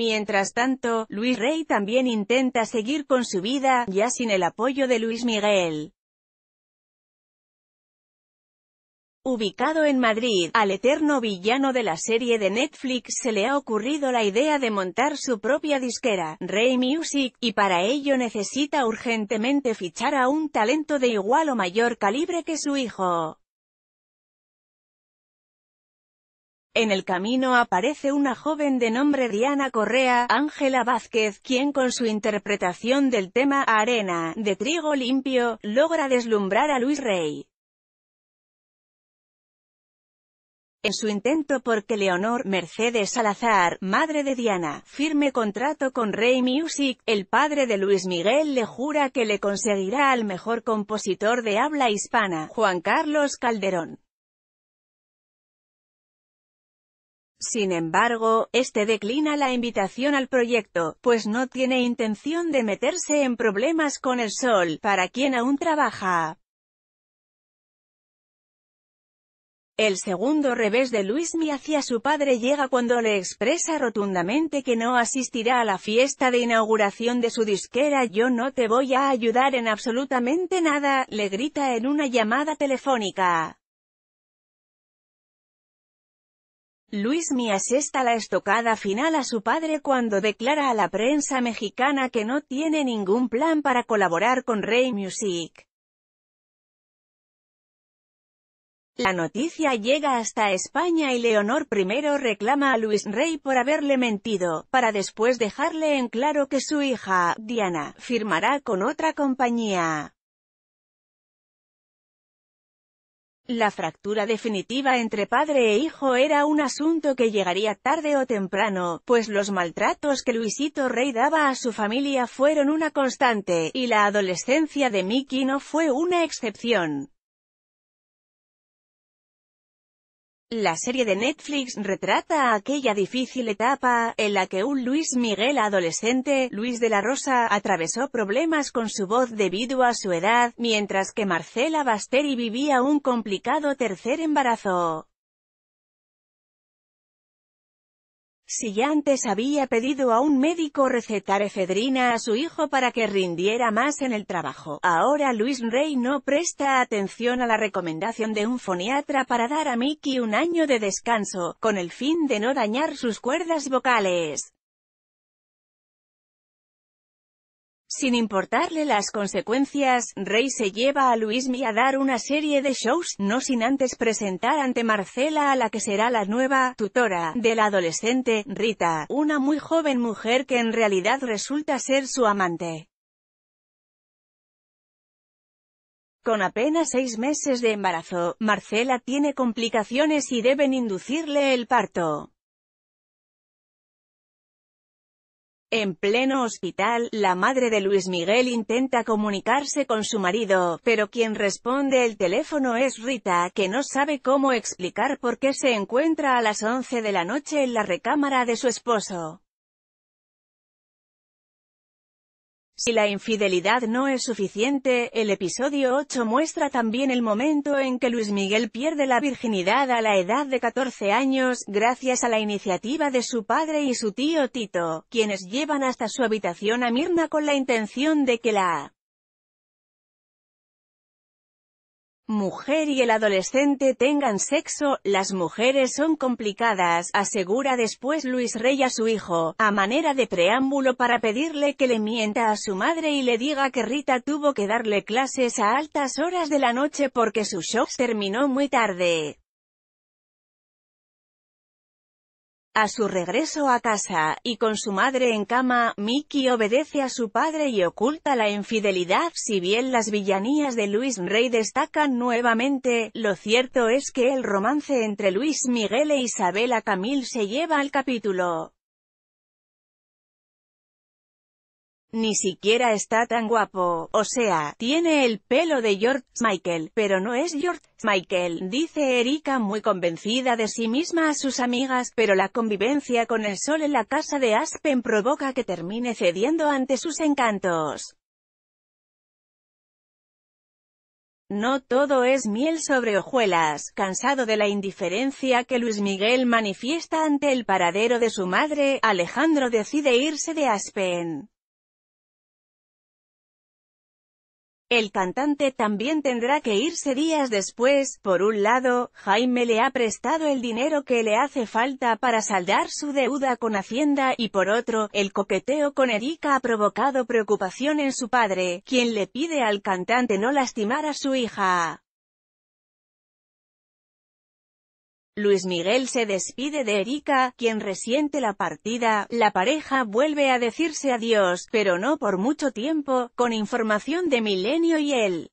Mientras tanto, Luis Rey también intenta seguir con su vida, ya sin el apoyo de Luis Miguel. Ubicado en Madrid, al eterno villano de la serie de Netflix se le ha ocurrido la idea de montar su propia disquera, Rey Music, y para ello necesita urgentemente fichar a un talento de igual o mayor calibre que su hijo. En el camino aparece una joven de nombre Diana Correa, Ángela Vázquez, quien con su interpretación del tema Arena, de trigo limpio, logra deslumbrar a Luis Rey. En su intento porque Leonor Mercedes Salazar, madre de Diana, firme contrato con Rey Music, el padre de Luis Miguel le jura que le conseguirá al mejor compositor de habla hispana, Juan Carlos Calderón. Sin embargo, este declina la invitación al proyecto, pues no tiene intención de meterse en problemas con el sol, para quien aún trabaja. El segundo revés de Luismi hacia su padre llega cuando le expresa rotundamente que no asistirá a la fiesta de inauguración de su disquera Yo no te voy a ayudar en absolutamente nada, le grita en una llamada telefónica. Luismi asesta la estocada final a su padre cuando declara a la prensa mexicana que no tiene ningún plan para colaborar con Rey Music. La noticia llega hasta España y Leonor primero reclama a Luis Rey por haberle mentido, para después dejarle en claro que su hija, Diana, firmará con otra compañía. La fractura definitiva entre padre e hijo era un asunto que llegaría tarde o temprano, pues los maltratos que Luisito Rey daba a su familia fueron una constante, y la adolescencia de Mickey no fue una excepción. La serie de Netflix retrata aquella difícil etapa, en la que un Luis Miguel adolescente, Luis de la Rosa, atravesó problemas con su voz debido a su edad, mientras que Marcela Basteri vivía un complicado tercer embarazo. Si ya antes había pedido a un médico recetar efedrina a su hijo para que rindiera más en el trabajo, ahora Luis Rey no presta atención a la recomendación de un foniatra para dar a Mickey un año de descanso, con el fin de no dañar sus cuerdas vocales. Sin importarle las consecuencias, Rey se lleva a Luismi a dar una serie de shows, no sin antes presentar ante Marcela a la que será la nueva tutora de la adolescente, Rita, una muy joven mujer que en realidad resulta ser su amante. Con apenas seis meses de embarazo, Marcela tiene complicaciones y deben inducirle el parto. En pleno hospital, la madre de Luis Miguel intenta comunicarse con su marido, pero quien responde el teléfono es Rita, que no sabe cómo explicar por qué se encuentra a las 11 de la noche en la recámara de su esposo. Si la infidelidad no es suficiente, el episodio 8 muestra también el momento en que Luis Miguel pierde la virginidad a la edad de 14 años, gracias a la iniciativa de su padre y su tío Tito, quienes llevan hasta su habitación a Mirna con la intención de que la mujer y el adolescente tengan sexo, las mujeres son complicadas, asegura después Luis Rey a su hijo, a manera de preámbulo para pedirle que le mienta a su madre y le diga que Rita tuvo que darle clases a altas horas de la noche porque su show terminó muy tarde. A su regreso a casa, y con su madre en cama, Mickey obedece a su padre y oculta la infidelidad. Si bien las villanías de Luis Rey destacan nuevamente, lo cierto es que el romance entre Luis Miguel e Isabela Camil se lleva al capítulo. Ni siquiera está tan guapo, o sea, tiene el pelo de George Michael, pero no es George Michael, dice Erika muy convencida de sí misma a sus amigas, pero la convivencia con el sol en la casa de Aspen provoca que termine cediendo ante sus encantos. No todo es miel sobre hojuelas. Cansado de la indiferencia que Luis Miguel manifiesta ante el paradero de su madre, Alejandro decide irse de Aspen. El cantante también tendrá que irse días después, por un lado, Jaime le ha prestado el dinero que le hace falta para saldar su deuda con Hacienda y por otro, el coqueteo con Erika ha provocado preocupación en su padre, quien le pide al cantante no lastimar a su hija. Luis Miguel se despide de Erika, quien resiente la partida, la pareja vuelve a decirse adiós, pero no por mucho tiempo, con información de Milenio y él.